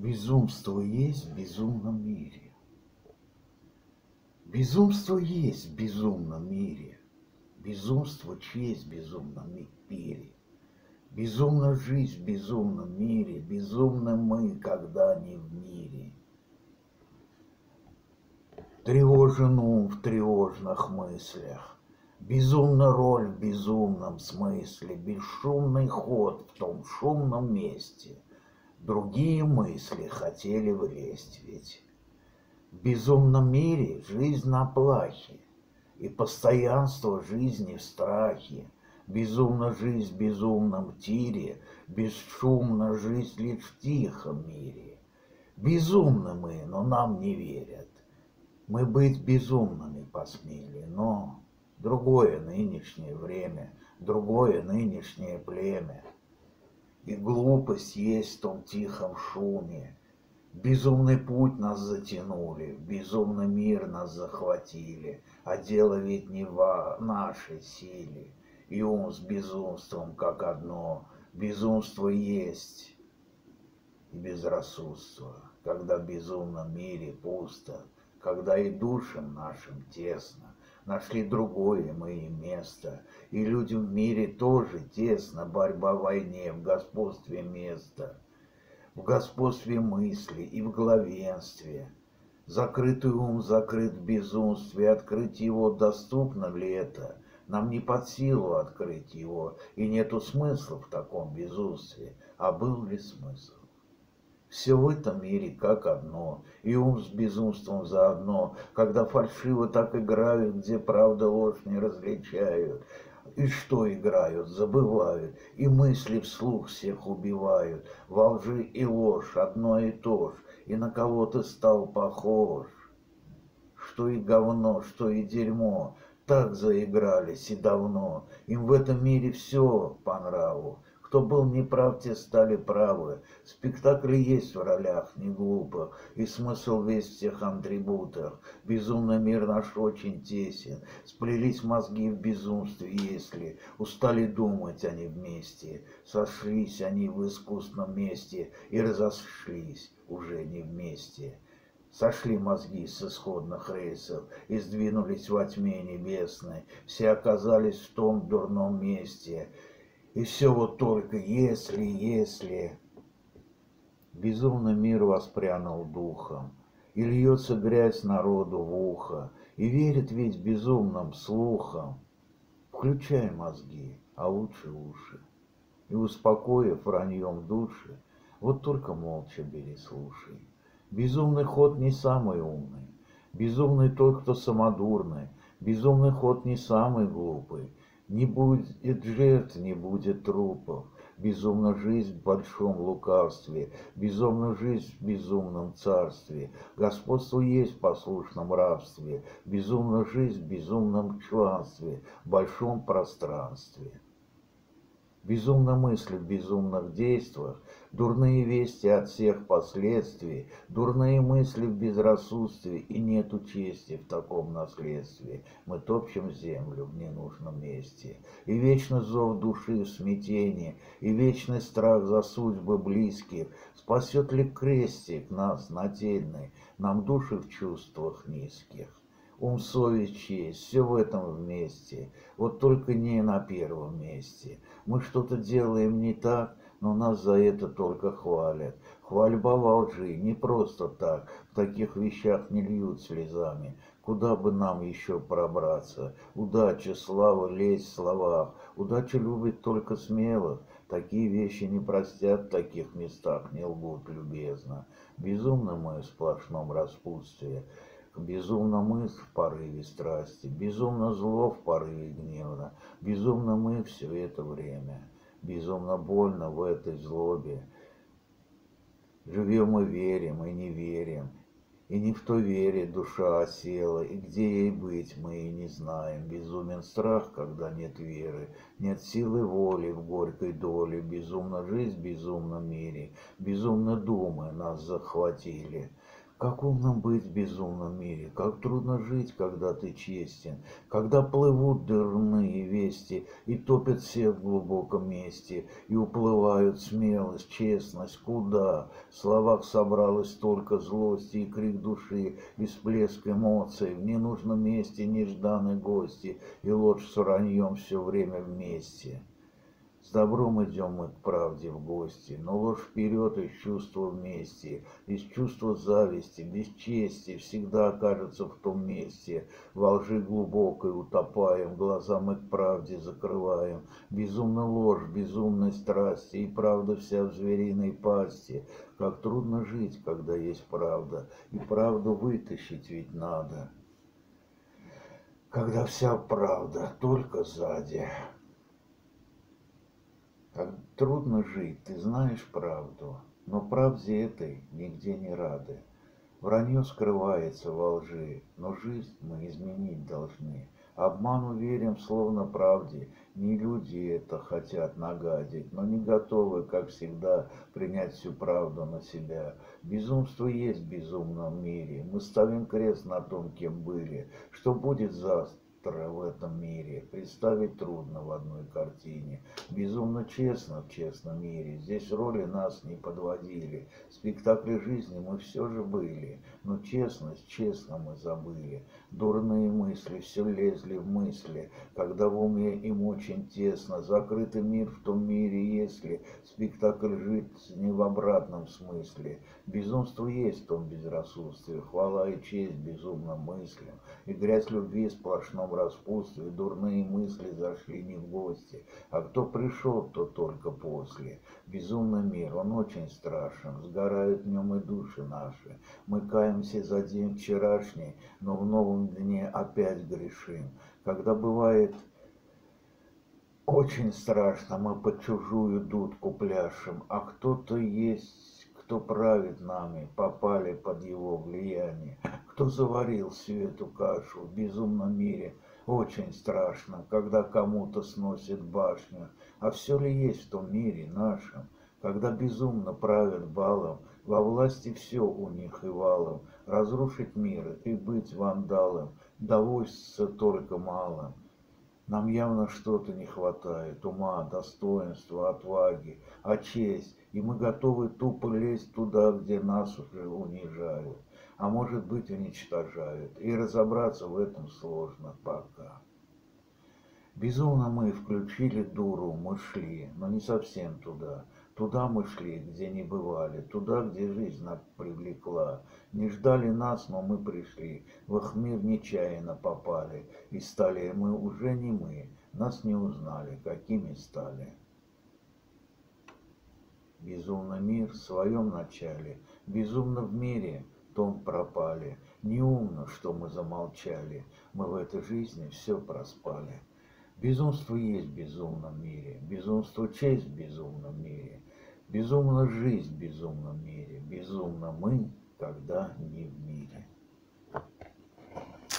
Безумство есть в безумном мире. Безумство есть в безумном мире. Безумство честь в безумном мире. Безумна жизнь в безумном мире. Безумны мы, когда не в мире. Тревожен ум в тревожных мыслях. Безумна роль в безумном смысле, бесшумный ход в том шумном месте — Другие мысли хотели влезть ведь. В безумном мире жизнь на плахе, И постоянство жизни в страхе. Безумна жизнь в безумном тире, Бесшумна жизнь лишь в тихом мире. Безумны мы, но нам не верят. Мы быть безумными посмели, но Другое нынешнее время, Другое нынешнее племя — и глупость есть в том тихом шуме. Безумный путь нас затянули, безумный мир нас захватили, а дело ведь не в нашей силе. И ум с безумством как одно, безумство есть и безрассудство, когда в безумном мире пусто, когда и душам нашим тесно, нашли другое мы место, и людям в мире тоже тесно борьба в войне, в господстве места, в господстве мысли и в главенстве. Закрытый ум закрыт в безумстве, открыть его доступно ли это? Нам не под силу открыть его, и нету смысла в таком безумстве. А был ли смысл? Все в этом мире как одно, и ум с безумством заодно, когда фальшиво так играют, где правда ложь не различают. И что играют, забывают, и мысли вслух всех убивают. Во лжи и ложь одно и то ж, и на кого ты стал похож. Что и говно, что и дерьмо, так заигрались и давно. Им в этом мире все по нраву. Кто был неправ, те стали правы. Спектакль есть в ролях, не глупо, и смысл весь в тех атрибутах. Безумный мир наш очень тесен, сплелись мозги в безумстве, если устали думать они вместе. Сошлись они в искусном месте и разошлись уже не вместе. Сошли мозги с исходных рейсов и сдвинулись во тьме небесной. Все оказались в том дурном месте, и все вот только если, если... Безумный мир воспрянул духом, И льется грязь народу в ухо, И верит ведь безумным слухам. Включай мозги, а лучше уши, И успокоив враньем души, Вот только молча бери слушай. Безумный ход не самый умный, Безумный тот, кто самодурный, Безумный ход не самый глупый, не будет жертв, не будет трупов. Безумна жизнь в большом лукавстве, Безумна жизнь в безумном царстве. Господство есть в послушном рабстве, Безумна жизнь в безумном чванстве, В большом пространстве. Безумно мысли в безумных действиях, Дурные вести от всех последствий, Дурные мысли в безрассудстве, И нету чести в таком наследстве. Мы топчем землю в ненужном месте, И вечно зов души в смятении, И вечный страх за судьбы близких. Спасет ли крестик нас нательный, Нам души в чувствах низких? Ум, совесть, честь, все в этом вместе, вот только не на первом месте. Мы что-то делаем не так, но нас за это только хвалят. Хвальба во лжи, не просто так, в таких вещах не льют слезами. Куда бы нам еще пробраться? Удача, слава, лезть в словах. Удача любит только смелых. Такие вещи не простят в таких местах, не лгут любезно. Безумно мы в сплошном распутстве. Безумно мы в порыве страсти, безумно зло в порыве гнева, безумно мы все это время, безумно больно в этой злобе. Живем и верим, и не верим, и не в то вере душа осела, и где ей быть мы и не знаем. Безумен страх, когда нет веры, нет силы воли в горькой доле, безумна жизнь в безумном мире, безумно думы нас захватили. Как умно быть в безумном мире, как трудно жить, когда ты честен, когда плывут дурные вести и топят все в глубоком месте, и уплывают смелость, честность, куда? В словах собралось столько злости и крик души, и всплеск эмоций, в ненужном месте нежданные гости, и ложь с враньем все время вместе. С добром идем мы к правде в гости, но ложь вперед из чувства вместе, из чувства зависти, бесчестия всегда окажется в том месте. Во лжи глубокой утопаем, глаза мы к правде закрываем. Безумна ложь, безумной страсти, и правда вся в звериной пасти. Как трудно жить, когда есть правда, и правду вытащить ведь надо. Когда вся правда только сзади. Как трудно жить, ты знаешь правду, но правде этой нигде не рады. Вранье скрывается во лжи, но жизнь мы изменить должны. Обману верим, словно правде. Не люди это хотят нагадить, но не готовы, как всегда, принять всю правду на себя. Безумство есть в безумном мире. Мы ставим крест на том, кем были. Что будет завтра? В этом мире представить трудно в одной картине. Безумно честно в честном мире. Здесь роли нас не подводили. В спектакле жизни мы все же были. Но честность, честно мы забыли. Дурные мысли все лезли в мысли. Когда в уме им очень тесно. Закрытый мир в том мире, если спектакль жить не в обратном смысле. Безумство есть в том безрассудстве. Хвала и честь безумным мыслям. И грязь любви сплошном в распутстве дурные мысли зашли не в гости, а кто пришел, то только после. Безумный мир, он очень страшен, сгорают в нем и души наши. Мы каемся за день вчерашний, но в новом дне опять грешим. Когда бывает очень страшно, мы под чужую дудку пляшем, а кто-то есть, кто правит нами, попали под его влияние. Кто заварил всю эту кашу в безумном мире, очень страшно, когда кому-то сносит башню. А все ли есть в том мире нашем, когда безумно правят балом, во власти все у них и валом, разрушить мир и быть вандалом, довольствоваться только малым. Нам явно что-то не хватает, ума, достоинства, отваги, а честь, и мы готовы тупо лезть туда, где нас уже унижают а может быть уничтожают. И разобраться в этом сложно пока. Безумно мы включили дуру, мы шли, но не совсем туда. Туда мы шли, где не бывали, туда, где жизнь нас привлекла. Не ждали нас, но мы пришли, в их мир нечаянно попали, и стали мы уже не мы, нас не узнали, какими стали. Безумно мир в своем начале, безумно в мире – том пропали. Неумно, что мы замолчали, мы в этой жизни все проспали. Безумство есть в безумном мире, безумство честь в безумном мире, безумна жизнь в безумном мире, безумно мы, когда не в мире.